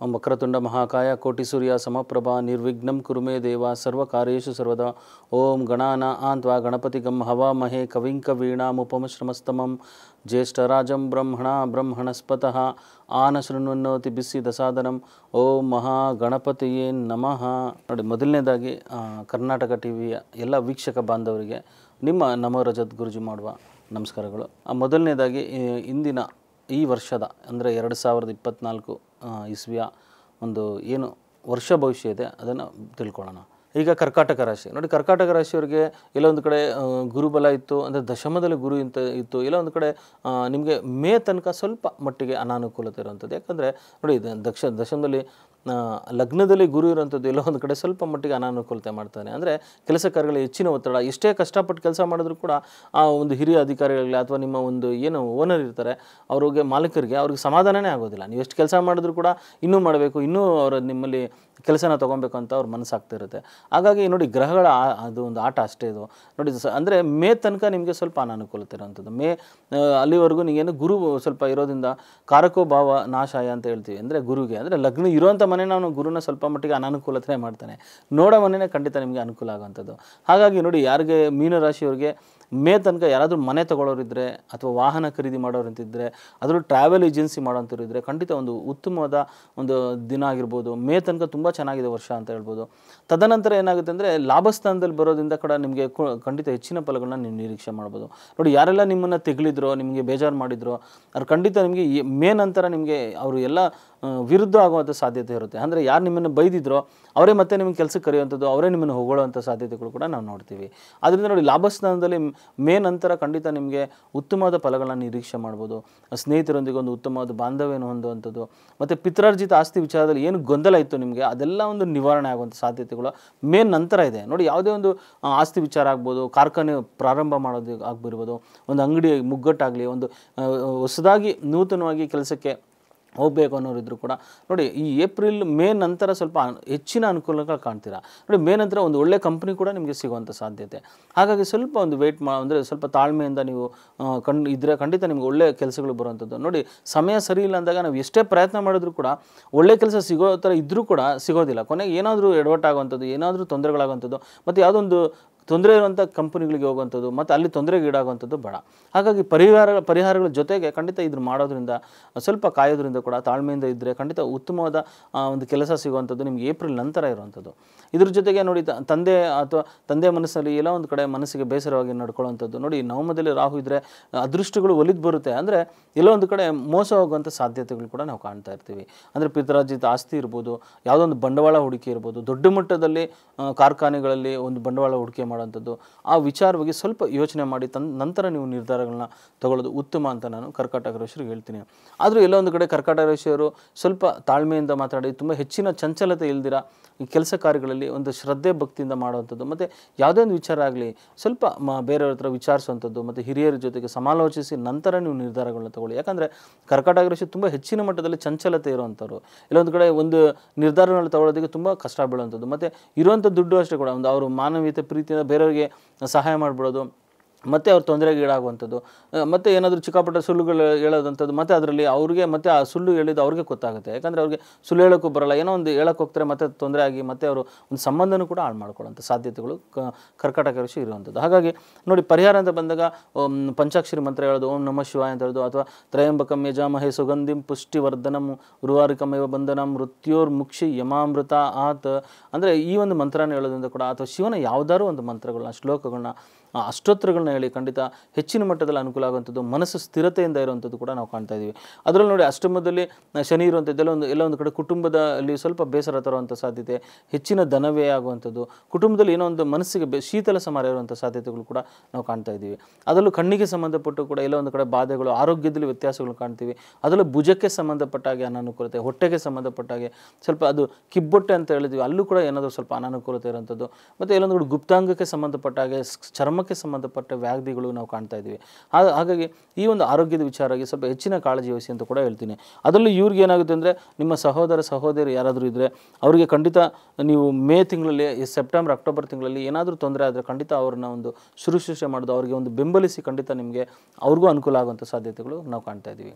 ವಕ್ರತುಂಡ ಮಹಾಕಾಯ ಕೋಟಿ ಸೂರ್ಯ ಸಮಪ್ರಭಾ ನಿರ್ವಿಘ್ನಂ ಕುರು ಮೇ ದೇವ ಸರ್ವಕಾರ್ಯೇಷು ಸರ್ವದ. ಓಂ ಗಣಾನ ಆಂತ್ವಾ ಗಣಪತಿಗಂ ಹವಾಮಹೇ ಕವಿಂ ಕವೀಣಾಮುಪಮಶ್ರಮಸ್ತಮಂ ಜ್ಯೇಷ್ಠರಾಜಂ ಬ್ರಹ್ಮಣ ಬ್ರಹ್ಮಣಸ್ಪತಃ. ಆನ ಶೃಣ್ವನ್ನೋತಿ ಬಿಸಿ ದಸಾದನಂ. ಓಂ ಮಹಾ ಗಣಪತಿಯೇ ನಮಃ. ನೋಡಿ, ಮೊದಲನೇದಾಗಿ ಕರ್ನಾಟಕ ಟಿ ವಿಯ ಎಲ್ಲ ವೀಕ್ಷಕ ಬಾಂಧವರಿಗೆ ನಿಮ್ಮ ನಮೋ ರಜತ್ ಗುರುಜಿ ಮಾಡುವ ನಮಸ್ಕಾರಗಳು. ಮೊದಲನೇದಾಗಿ ಇಂದಿನ ಈ ವರ್ಷದ ಅಂದರೆ ಎರಡು ಸಾವಿರದ ಇಪ್ಪತ್ತ್ನಾಲ್ಕು ಇಸ್ವಿಯ ಒಂದು ಏನು ವರ್ಷ ಭವಿಷ್ಯ ಇದೆ, ಅದನ್ನು ತಿಳ್ಕೊಳ್ಳೋಣ. ಈಗ ಕರ್ಕಾಟಕ ರಾಶಿ. ನೋಡಿ, ಕರ್ಕಾಟಕ ರಾಶಿಯವರಿಗೆ ಎಲ್ಲ ಒಂದು ಕಡೆ ಗುರುಬಲ ಇತ್ತು, ಅಂದರೆ ದಶಮದಲ್ಲಿ ಗುರು ಇಂತ ಇತ್ತು ಎಲ್ಲ ಒಂದು ಕಡೆ ನಿಮಗೆ ಮೇ ತನಕ ಸ್ವಲ್ಪ ಮಟ್ಟಿಗೆ ಅನಾನುಕೂಲತೆ ಇರುವಂಥದ್ದು. ಯಾಕಂದರೆ, ನೋಡಿ ದಕ್ಷ, ದಶಮದಲ್ಲಿ ಲಗ್ನದಲ್ಲಿ ಗುರು ಇರುವಂಥದ್ದು ಎಲ್ಲೋ ಒಂದು ಕಡೆ ಸ್ವಲ್ಪ ಮಟ್ಟಿಗೆ ಅನಾನುಕೂಲತೆ ಮಾಡ್ತಾನೆ ಅಂದರೆ ಕೆಲಸ ಕಾರ್ಯಗಳ ಹೆಚ್ಚಿನ ಒತ್ತಡ, ಎಷ್ಟೇ ಕಷ್ಟಪಟ್ಟು ಕೆಲಸ ಮಾಡಿದ್ರು ಕೂಡ ಆ ಒಂದು ಹಿರಿಯ ಅಧಿಕಾರಿಗಳಿಗೆ ಅಥವಾ ನಿಮ್ಮ ಒಂದು ಏನು ಓನರ್ ಇರ್ತಾರೆ, ಅವ್ರಿಗೆ ಮಾಲೀಕರಿಗೆ ಅವ್ರಿಗೆ ಸಮಾಧಾನನೇ ಆಗೋದಿಲ್ಲ. ನೀವು ಎಷ್ಟು ಕೆಲಸ ಮಾಡಿದ್ರು ಕೂಡ ಇನ್ನೂ ಮಾಡಬೇಕು, ಇನ್ನೂ ಅವರ ನಿಮ್ಮಲ್ಲಿ ಕೆಲಸನ ತೊಗೊಬೇಕು ಅಂತ ಅವ್ರ ಮನಸ್ಸಾಗ್ತಾ ಇರುತ್ತೆ. ಹಾಗಾಗಿ ನೋಡಿ ಗ್ರಹಗಳ ಅದು ಒಂದು ಆಟ ಅಷ್ಟೇ ಇದು. ನೋಡಿ ಅಂದರೆ ಮೇ ತನಕ ನಿಮಗೆ ಸ್ವಲ್ಪ ಅನಾನುಕೂಲತೆ ಇರುವಂಥದ್ದು. ಮೇ ಅಲ್ಲಿವರೆಗೂ ಏನು ಗುರು ಸ್ವಲ್ಪ ಇರೋದ್ರಿಂದ ಕಾರಕೋ ಭಾವ ನಾಶಾಯ ಅಂತ ಹೇಳ್ತೀವಿ. ಅಂದರೆ ಗುರುಗೆ, ಅಂದರೆ ಲಗ್ನ ಇರೋವಂಥ ಮನೆ ಅವನು ಗುರುನ ಸ್ವಲ್ಪ ಮಟ್ಟಿಗೆ ಅನಾನುಕೂಲತೆ ಮಾಡ್ತಾನೆ. ನೋಡೋ ಮನೆಯೇ ಖಂಡಿತ ನಿಮಗೆ ಅನುಕೂಲ ಆಗೋವಂಥದ್ದು. ಹಾಗಾಗಿ ನೋಡಿ ಯಾರಿಗೆ ಮೀನರಾಶಿಯವ್ರಿಗೆ ಮೇ ತನಕ ಯಾರಾದರೂ ಮನೆ ತಗೊಳ್ಳೋರಿದ್ದರೆ ಅಥವಾ ವಾಹನ ಖರೀದಿ ಮಾಡೋರಂತಿದ್ದರೆ ಅದರಲ್ಲೂ ಟ್ರಾವೆಲ್ ಏಜೆನ್ಸಿ ಮಾಡೋಂಥವ್ರಿದ್ದರೆ ಖಂಡಿತ ಒಂದು ಉತ್ತಮವಾದ ಒಂದು ದಿನ ಆಗಿರ್ಬೋದು. ಮೇ ತನಕ ತುಂಬ ಚೆನ್ನಾಗಿದೆ ವರ್ಷ ಅಂತ ಹೇಳ್ಬೋದು. ತದನಂತರ ಏನಾಗುತ್ತೆ ಅಂದರೆ ಲಾಭಸ್ಥಾನದಲ್ಲಿ ಬರೋದ್ರಿಂದ ಕೂಡ ನಿಮಗೆ ಖಂಡಿತ ಹೆಚ್ಚಿನ ಫಲಗಳನ್ನ ನೀವು ನಿರೀಕ್ಷೆ ಮಾಡ್ಬೋದು. ನೋಡಿ, ಯಾರೆಲ್ಲ ನಿಮ್ಮನ್ನು ತೆಗಳಿದ್ರೋ ನಿಮಗೆ ಬೇಜಾರು ಮಾಡಿದ್ರೋ, ಅವ್ರು ಖಂಡಿತ ನಿಮಗೆ ಮೇ ನಂತರ ನಿಮಗೆ ಅವರು ಎಲ್ಲ ವಿರುದ್ಧ ಆಗುವಂಥ ಸಾಧ್ಯತೆ ಇರುತ್ತೆ. ಅಂದರೆ ಯಾರು ನಿಮ್ಮನ್ನು ಬೈದಿದ್ರೋ ಅವರೇ ಮತ್ತೆ ನಿಮಗೆ ಕೆಲಸಕ್ಕೆ ಕರೆಯುವಂಥದ್ದು ಅವರೇ ನಿಮ್ಮನ್ನು ಹೊಗಳುವಂಥ ಸಾಧ್ಯತೆಗಳು ಕೂಡ ನಾವು ನೋಡ್ತೀವಿ. ಅದರಿಂದ ನೋಡಿ, ಲಾಭಸ್ಥಾನದಲ್ಲಿ ಮೇ ನಂತರ ಖಂಡಿತ ನಿಮಗೆ ಉತ್ತಮವಾದ ಫಲಗಳನ್ನು ನಿರೀಕ್ಷೆ ಮಾಡ್ಬೋದು. ಸ್ನೇಹಿತರೊಂದಿಗೆ ಒಂದು ಉತ್ತಮವಾದ ಬಾಂಧವ್ಯವನ್ನು ಹೊಂದುವಂಥದ್ದು, ಮತ್ತು ಪಿತ್ರಾರ್ಜಿತ ಆಸ್ತಿ ವಿಚಾರದಲ್ಲಿ ಏನು ಗೊಂದಲ ಇತ್ತು ನಿಮಗೆ, ಅದೆಲ್ಲ ಒಂದು ನಿವಾರಣೆ ಆಗುವಂಥ ಸಾಧ್ಯತೆಗಳು ಮೇ ನಂತರ ಇದೆ. ನೋಡಿ, ಯಾವುದೇ ಒಂದು ಆಸ್ತಿ ವಿಚಾರ ಆಗ್ಬೋದು, ಕಾರ್ಖಾನೆ ಪ್ರಾರಂಭ ಮಾಡೋದು ಆಗ್ಬಿರ್ಬೋದು, ಒಂದು ಅಂಗಡಿ ಮುಗ್ಗಟ್ಟಾಗಲಿ, ಒಂದು ಹೊಸದಾಗಿ ನೂತನವಾಗಿ ಕೆಲಸಕ್ಕೆ ಹೋಗಬೇಕು ಅನ್ನೋರಿದ್ರು ಕೂಡ, ನೋಡಿ, ಈ ಏಪ್ರಿಲ್ ಮೇ ನಂತರ ಸ್ವಲ್ಪ ಹೆಚ್ಚಿನ ಅನುಕೂಲಗಳು ಕಾಣ್ತೀರಾ? ನೋಡಿ, ಮೇ ನಂತರ ಒಂದು ಒಳ್ಳೆ ಕಂಪ್ನಿ ಕೂಡ ನಿಮಗೆ ಸಿಗುವಂಥ ಸಾಧ್ಯತೆ. ಹಾಗಾಗಿ ಸ್ವಲ್ಪ ಒಂದು ವೆಯ್ಟ್ ಮಾ, ಅಂದರೆ ಸ್ವಲ್ಪ ತಾಳ್ಮೆಯಿಂದ ನೀವು ಕಂಡು ಇದ್ದರೆ ಖಂಡಿತ ನಿಮ್ಗೆ ಒಳ್ಳೆ ಕೆಲಸಗಳು ಬರುವಂಥದ್ದು. ನೋಡಿ, ಸಮಯ ಸರಿ ಇಲ್ಲ ಅಂದಾಗ ನಾವು ಎಷ್ಟೇ ಪ್ರಯತ್ನ ಮಾಡಿದ್ರು ಕೂಡ, ಒಳ್ಳೆ ಕೆಲಸ ಸಿಗೋ ಥರ ಇದ್ದರೂ ಕೂಡ ಸಿಗೋದಿಲ್ಲ. ಕೊನೆಗೆ ಏನಾದರೂ ಎಡವಟ್ಟಾಗುವಂಥದ್ದು, ಏನಾದರೂ ತೊಂದರೆಗಳಾಗುವಂಥದ್ದು, ಮತ್ತು ಯಾವುದೊಂದು ತೊಂದರೆ ಇರುವಂಥ ಕಂಪನಿಗಳಿಗೆ ಹೋಗುವಂಥದ್ದು ಮತ್ತು ಅಲ್ಲಿ ತೊಂದರೆಗೆ ಈಡಾಗುವಂಥದ್ದು ಬೇಡ. ಹಾಗಾಗಿ ಪರಿಹಾರ, ಪರಿಹಾರಗಳ ಜೊತೆಗೆ ಖಂಡಿತ ಇದ್ರ ಮಾಡೋದ್ರಿಂದ, ಸ್ವಲ್ಪ ಕಾಯೋದ್ರಿಂದ ಕೂಡ, ತಾಳ್ಮೆಯಿಂದ ಇದ್ದರೆ ಖಂಡಿತ ಉತ್ತಮವಾದ ಒಂದು ಕೆಲಸ ಸಿಗುವಂಥದ್ದು ನಿಮ್ಗೆ ಏಪ್ರಿಲ್ ನಂತರ ಇರುವಂಥದ್ದು. ಇದ್ರ ಜೊತೆಗೆ ನೋಡಿ ತಂದೆ ಅಥವಾ ತಂದೆ ಮನಸ್ಸಲ್ಲಿ ಎಲ್ಲ ಒಂದು ಕಡೆ ಮನಸ್ಸಿಗೆ ಬೇಸರವಾಗಿ ನಡ್ಕೊಳ್ಳುವಂಥದ್ದು. ನೋಡಿ ನವಮದಲ್ಲಿ ರಾಹು ಇದ್ದರೆ ಅದೃಷ್ಟಗಳು ಒಲಿದು ಬರುತ್ತೆ. ಅಂದರೆ ಎಲ್ಲೋ ಒಂದು ಕಡೆ ಮೋಸ ಹೋಗುವಂಥ ಸಾಧ್ಯತೆಗಳು ಕೂಡ ನಾವು ಕಾಣ್ತಾ ಇರ್ತೀವಿ. ಅಂದರೆ ಪಿತ್ರಾರ್ಜಿತ ಆಸ್ತಿ ಇರ್ಬೋದು, ಯಾವುದೋ ಒಂದು ಬಂಡವಾಳ ಹೂಡಿಕೆ ಇರ್ಬೋದು, ದೊಡ್ಡ ಮಟ್ಟದಲ್ಲಿ ಕಾರ್ಖಾನೆಗಳಲ್ಲಿ ಒಂದು ಬಂಡವಾಳ ಹೂಡಿಕೆ ಮಾಡುವಂಥದ್ದು. ಆ ವಿಚಾರವಾಗಿ ಸ್ವಲ್ಪ ಯೋಚನೆ ಮಾಡಿ, ತನ್ ನಂತರ ನೀವು ನಿರ್ಧಾರಗಳನ್ನ ತಗೊಳ್ಳೋದು ಉತ್ತಮ ಅಂತ ನಾನು ಕರ್ಕಾಟಕ ರಾಶಿಯರಿಗೆ ಹೇಳ್ತೀನಿ. ಆದರೂ ಎಲ್ಲೊಂದು ಕಡೆ ಕರ್ಕಾಟಕ ರಾಶಿಯವರು ಸ್ವಲ್ಪ ತಾಳ್ಮೆಯಿಂದ ಮಾತಾಡಿ, ತುಂಬ ಹೆಚ್ಚಿನ ಚಂಚಲತೆ ಇಲ್ದಿರ, ಈ ಕೆಲಸ ಕಾರ್ಯಗಳಲ್ಲಿ ಒಂದು ಶ್ರದ್ಧೆ ಭಕ್ತಿಯಿಂದ ಮಾಡುವಂಥದ್ದು, ಮತ್ತು ಯಾವುದೇ ಒಂದು ವಿಚಾರ ಆಗಲಿ, ಸ್ವಲ್ಪ ಮ ಬೇರೆಯವ್ರ ಹತ್ರ ವಿಚಾರಿಸುವಂಥದ್ದು, ಮತ್ತು ಹಿರಿಯರ ಜೊತೆಗೆ ಸಮಾಲೋಚಿಸಿ ನಂತರ ನೀವು ನಿರ್ಧಾರಗಳನ್ನ ತಗೊಳ್ಳಿ. ಯಾಕಂದರೆ ಕರ್ಕಾಟಕ ರಾಶಿ ತುಂಬ ಹೆಚ್ಚಿನ ಮಟ್ಟದಲ್ಲಿ ಚಂಚಲತೆ ಇರುವಂಥವ್ರು. ಎಲ್ಲೊಂದು ಕಡೆ ಒಂದು ನಿರ್ಧಾರಗಳನ್ನ ತಗೊಳ್ಳೋದಕ್ಕೆ ತುಂಬ ಕಷ್ಟ ಬೀಳುವಂಥದ್ದು, ಮತ್ತು ಇರುವಂಥ ದುಡ್ಡು ಅಷ್ಟೇ ಕೂಡ, ಒಂದು ಅವರು ಮಾನವೀಯತೆ, ಪ್ರೀತಿಯಿಂದ ಬೇರೆಯವರಿಗೆ ಸಹಾಯ ಮಾಡಿಬಿಡೋದು. ಮತ್ತೆ ಅವ್ರು ತೊಂದರೆಗೀಡಾಗುವಂಥದ್ದು ಮತ್ತು ಏನಾದರೂ ಚಿಕ್ಕಪಟ್ಟ ಸುಳ್ಳುಗಳು ಹೇಳೋದಂಥದ್ದು, ಮತ್ತೆ ಅದರಲ್ಲಿ ಅವ್ರಿಗೆ, ಮತ್ತೆ ಆ ಸುಳ್ಳು ಹೇಳಿದ್ದು ಅವ್ರಿಗೆ ಗೊತ್ತಾಗುತ್ತೆ. ಯಾಕಂದರೆ ಅವ್ರಿಗೆ ಸುಳ್ಳು ಹೇಳೋಕ್ಕೂ ಬರಲ್ಲ. ಏನೋ ಒಂದು ಹೇಳಕ್ಕೆ ಹೋಗ್ತಾರೆ, ಮತ್ತೆ ತೊಂದರೆ ಆಗಿ, ಮತ್ತೆ ಅವರು ಒಂದು ಸಂಬಂಧನೂ ಕೂಡ ಹಾಳು ಮಾಡ್ಕೊಳ್ಳೋಂಥ ಸಾಧ್ಯತೆಗಳು ಕರ್ಕಾಟಕ ರಾಶಿ ಇರುವಂಥದ್ದು. ಹಾಗಾಗಿ ನೋಡಿ, ಪರಿಹಾರ ಅಂತ ಬಂದಾಗ ಪಂಚಾಕ್ಷರಿ ಮಂತ್ರ ಹೇಳೋದು, ಓಂ ನಮಃ ಶಿವಾಯ ಅಂತ ಹೇಳೋದು, ಅಥವಾ ತ್ರಯಂಬಕಂ ಯಜಾಮಹೇ ಸುಗಂಧಿಂ ಪುಷ್ಟಿವರ್ಧನಂ ಉರುವಾರಿಕಮೇವ ಬಂಧನಂ ಮೃತ್ಯೋರ್ ಮುಕ್ಷಿ ಯಮಾಮೃತ ಆತ್. ಅಂದರೆ ಈ ಒಂದು ಮಂತ್ರನ ಹೇಳೋದ್ರಿಂದ ಕೂಡ, ಅಥವಾ ಶಿವನ ಯಾವುದಾದ್ರೂ ಒಂದು ಮಂತ್ರಗಳನ್ನ, ಶ್ಲೋಕಗಳನ್ನ ಅಷ್ಟೋತ್ತರಗಳನ್ನ ಹೇಳಿ ಖಂಡಿತ ಹೆಚ್ಚಿನ ಮಟ್ಟದಲ್ಲಿ ಅನುಕೂಲ ಆಗುವಂಥದ್ದು, ಮನಸ್ಸು ಸ್ಥಿರತೆಯಿಂದ ಇರುವಂಥದ್ದು ಕೂಡ ನಾವು ಕಾಣ್ತಾ ಇದ್ದೀವಿ ಅದರಲ್ಲಿ ನೋಡಿ ಅಷ್ಟಮದಲ್ಲಿ ಶನಿ ಇರುವಂಥದ್ದೆಲ್ಲ ಒಂದು, ಎಲ್ಲ ಒಂದು ಕಡೆ ಕುಟುಂಬದಲ್ಲಿ ಸ್ವಲ್ಪ ಬೇಸರ ತರುವಂಥ ಸಾಧ್ಯತೆ, ಹೆಚ್ಚಿನ ಧನವ್ಯಯ ಆಗುವಂಥದ್ದು, ಕುಟುಂಬದಲ್ಲಿ ಏನೋ ಒಂದು ಮನಸ್ಸಿಗೆ ಶೀತಲ ಸಮಾರ ಇರುವಂಥ ಸಾಧ್ಯತೆಗಳು ಕೂಡ ನಾವು ಕಾಣ್ತಾ ಇದ್ದೀವಿ ಅದರಲ್ಲೂ ಕಣ್ಣಿಗೆ ಸಂಬಂಧಪಟ್ಟು ಕೂಡ ಎಲ್ಲ ಒಂದು ಕಡೆ ಬಾಧೆಗಳು, ಆರೋಗ್ಯದಲ್ಲಿ ವ್ಯತ್ಯಾಸಗಳು ಕಾಣ್ತೀವಿ. ಅದರಲ್ಲೂ ಭುಜಕ್ಕೆ ಸಂಬಂಧಪಟ್ಟಾಗೆ ಅನಾನುಕೂಲತೆ, ಹೊಟ್ಟೆಗೆ ಸಂಬಂಧಪಟ್ಟ ಹಾಗೆ ಸ್ವಲ್ಪ ಅದು ಕಿಬ್ಬೊಟ್ಟೆ ಅಂತ ಹೇಳಿದ್ವಿ. ಅಲ್ಲೂ ಕೂಡ ಏನಾದರೂ ಸ್ವಲ್ಪ ಅನಾನುಕೂಲತೆ ಇರುವಂಥದ್ದು. ಮತ್ತು ಎಲ್ಲೊಂದು ಕಡೆ ಗುಪ್ತಾಂಗಕ್ಕೆ ಸಂಬಂಧಪಟ್ಟ ಹಾಗೆ ಸ್- ಚರ್ಮಕ್ಕೆ ಸಂಬಂಧಪಟ್ಟ ವ್ಯಾಧಿಗಳು ನಾವು ಕಾಣ್ತಾ ಇದ್ದೀವಿ. ಹಾಗಾಗಿ ಈ ಒಂದು ಆರೋಗ್ಯದ ವಿಚಾರವಾಗಿ ಸ್ವಲ್ಪ ಹೆಚ್ಚಿನ ಕಾಳಜಿ ವಹಿಸಿ ಅಂತ ಕೂಡ ಹೇಳ್ತೀನಿ. ಅದರಲ್ಲೂ ಇವ್ರಿಗೆ ಏನಾಗುತ್ತೆ ಅಂದರೆ ನಿಮ್ಮ ಸಹೋದರ, ಸಹೋದರಿ ಯಾರಾದರೂ ಇದ್ದರೆ ಅವರಿಗೆ ಖಂಡಿತ ನೀವು ಮೇ ತಿಂಗಳಲ್ಲಿ ಸೆಪ್ಟೆಂಬರ್, ಅಕ್ಟೋಬರ್ ತಿಂಗಳಲ್ಲಿ ಏನಾದರೂ ತೊಂದರೆ ಆದರೆ ಖಂಡಿತ ಅವ್ರನ್ನ ಒಂದು ಶುಶ್ರೂಷೆ ಮಾಡೋದು, ಅವರಿಗೆ ಒಂದು ಬೆಂಬಲಿಸಿ ಖಂಡಿತ ನಿಮಗೆ ಅವ್ರಿಗೂ ಅನುಕೂಲ ಆಗುವಂಥ ಸಾಧ್ಯತೆಗಳು ನಾವು ಕಾಣ್ತಾ ಇದ್ದೀವಿ.